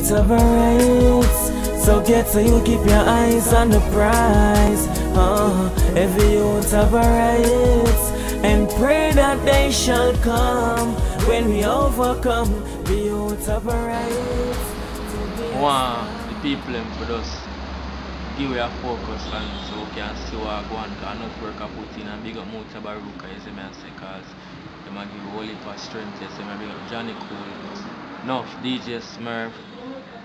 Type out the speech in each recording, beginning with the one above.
a rights. So get so you keep your eyes on the prize. Uh, every youth have a rights. And pray that they shall come when we overcome. The youth have a rights. want the people them for us give we a focus and so we can see what go on cause enough work I put in and big up Mutabaruka you see me say cause them a give whole heap of strength you see me big up Johnny Cool enough DJ Smurf.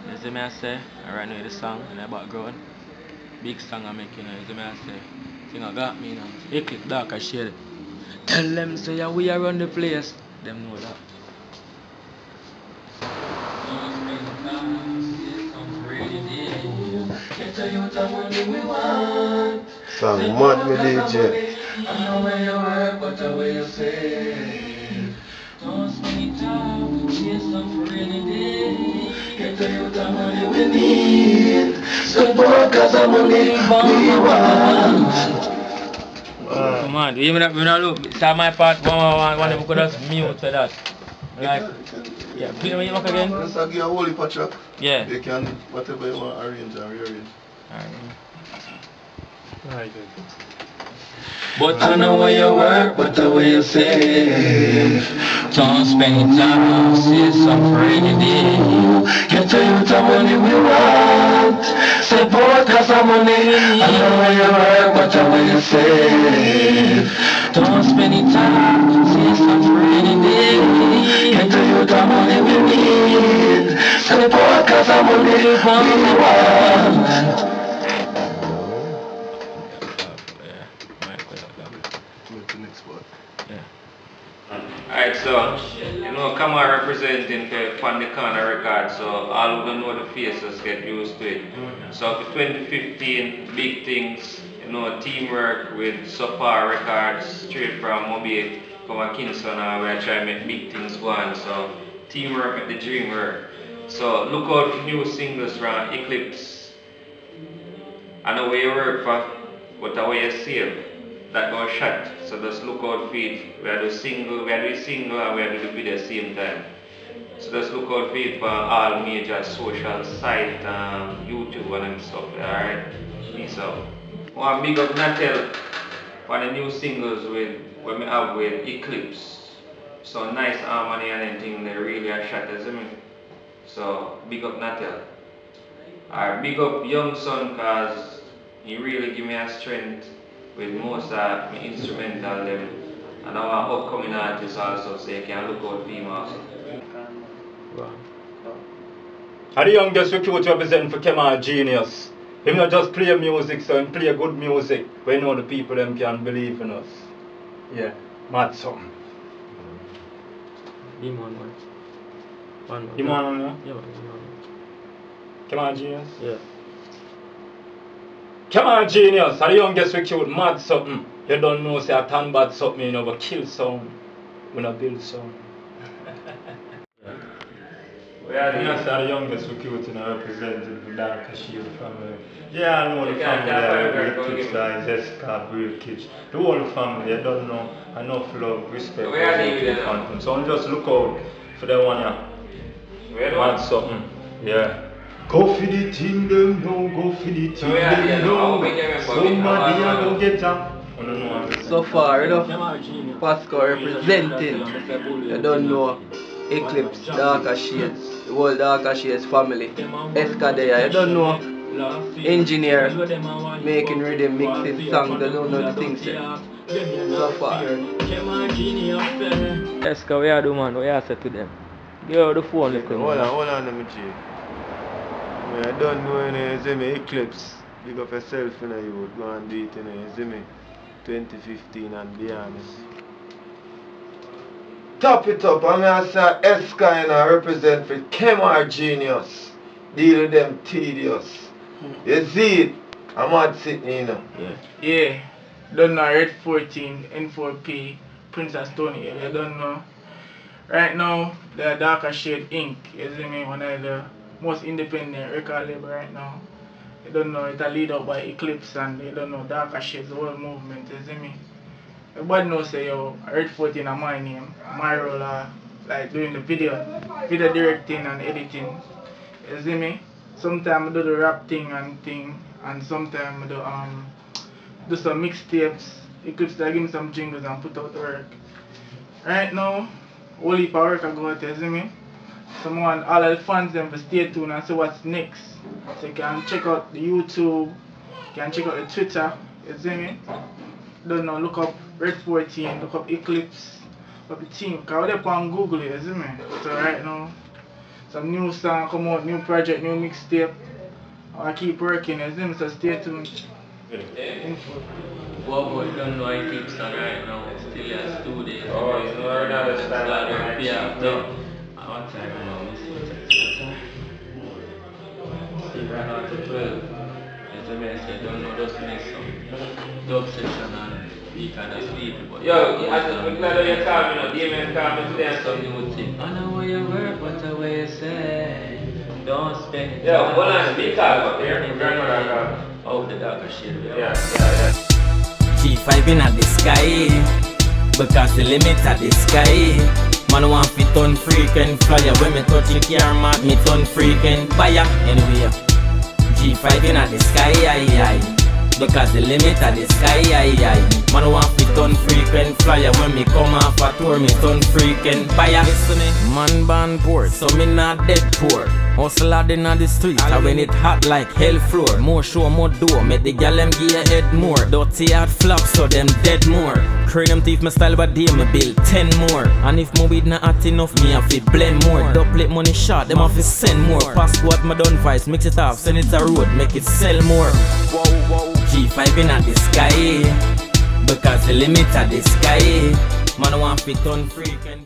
You see me I say? I right now the song in the background big song I make you know you see me I say? Thing I got me now. know? It click dark I share it. Tell them say yeah, we are on the place. Them know that. Song mad me DJ. I know where you work, but the way you say. Don't spend it time, chase some rainy day. Get the youth the money we need. Support cause the money we want. Come on, even that, when I look, start my part, one, one, one, one, we could just mute for that. Like, yeah, play when you look again. Just uh, give a whole heap of track. Yeah. You can, whatever you want, arrange and rearrange. But I know where you work, but the way you save. Don't spend your time, see some rainy day. Get the youth the money we want. Support cause the money we need. I know where you work, but the way you save. Don't know, come on representing for Pandikana record, so all of don't know the faces get used to it. Mm-hmm. So for 2015, big things, you know, teamwork with Sopar Records, straight from Mobile, come on Kingston, and we're trying to make big things go on. So, teamwork make the dream work. So, look out for new singles from Eklypse. I know where you work for, but the way you save that got shot. So just look out for it. The single, the single we are the video the same time. So just look out for it for all major social sites, um, YouTube and stuff. Alright? Peace out. One big up Natel for the new singles with what we have with Eklypse. So nice harmony and everything they really are shot as me. So big up Natel. Alright, big up Young Son cause he really give me a strength with most of my instrumental them and our upcoming artists also so you can look out for him also. And the youngest recruit representing for Kemal Genius. Him not just play music, so him play good music. We know the people them can believe in us. Yeah, mad something. Him one man. One man. You want to know? Yeah, man. him one Kemal Genius? man. Yeah. Kemal Genius, and the youngest recruit, mad something. You don't know, say I turn bad something, you know, but kill sound. We not build sound. We are the yes, the youngest recruit in our representing the Dark Shield family. Yeah, I know the You family, uh, go Great Kids, uh, Zeska, Great Kids. The whole family, I don't know, enough love, respect, We are the-. So just look out for the one, yeah. Mad something, yeah. Go for the team, them no, go for the team, we are the- them how no. we can remember Somebody it? a go get up. I don't know. So far, you know, Pascal representing, you don't know, Eklypse, Darker Shades, the whole Darker Shades family, Escadea, you don't know, engineer, making rhythm, mixing songs, you don't know the things yet. So far. Yes, cause we are the man, we are say to them. Give her the phone, little Hold on, hold on, let me check. Yeah, I don't know any, you see me, Eklypse. Big up yourself, you know, you would go and do it, you know, you see me. 2015 and beyond. Top it up, I'm gonna say Eska, and I represent for Kemar Genius. Deal with them tedious. You see it? I'm not sitting, you know. Yeah, don't know Red 14, N4P, Princess Tony, you don't know. Right now, the Darker Shade Inc. is me, one of the most independent record label right now. You don't know, it's a lead up by Eklypse and you don't know Darker Shades, the whole movement, you see me. Everybody knows say yo, Red 14 is my name, my role uh, like doing the video, video directing and editing. You see me? Sometimes I do the rap thing and thing, and sometimes I do um do some mixtapes. Eklypse that give me some jingles and put out work. Right now, of work I go out, you see me? Someone, all of the fans them to stay tuned and see what's next. So you can check out the YouTube, you can check out the Twitter, you see me? Don't know, look up Red 14, look up Eklypse, look up the team, cause they on Google it, you see me? So right now, some new song come out, new project, new mixtape. I keep working, you see me? So stay tuned. Info. What boy don't know I keep on right now. Still a student. Oh, you know another style Got of yeah, right now to 12. As a man said, don't know just miss some dub section and be kind of sleepy. But Yo, I just glad that you called me now. Demon called me today. some new. I know where you but the way you say. Don't spend it. Yo, hold on, up here. Oh, the darker shit. Yeah, yeah, yeah. G5 in the sky Because the limit at the sky Man want fi turn freaking flyer When me touch the car mark me turn freaking buyer Anyway G5 in the sky aye, aye. Because the limit at the sky aye, aye. Man want fi turn freaking flyer When me come off a tour me turn freaking buyer. Man born poor so me not dead poor. Hustle hard inna the street and when it hot like hell floor. More show more door, make the gal them give head more. Dirty hard flop so them dead more. Crane them thief my style but day me build ten more. And if my weed not hot enough me have to blend more. Double money shot, them have to send more. Passport my done vice, mix it off, send it a road, make it sell more G5 inna the sky. Because the limit at the sky. Man want fi turn freaking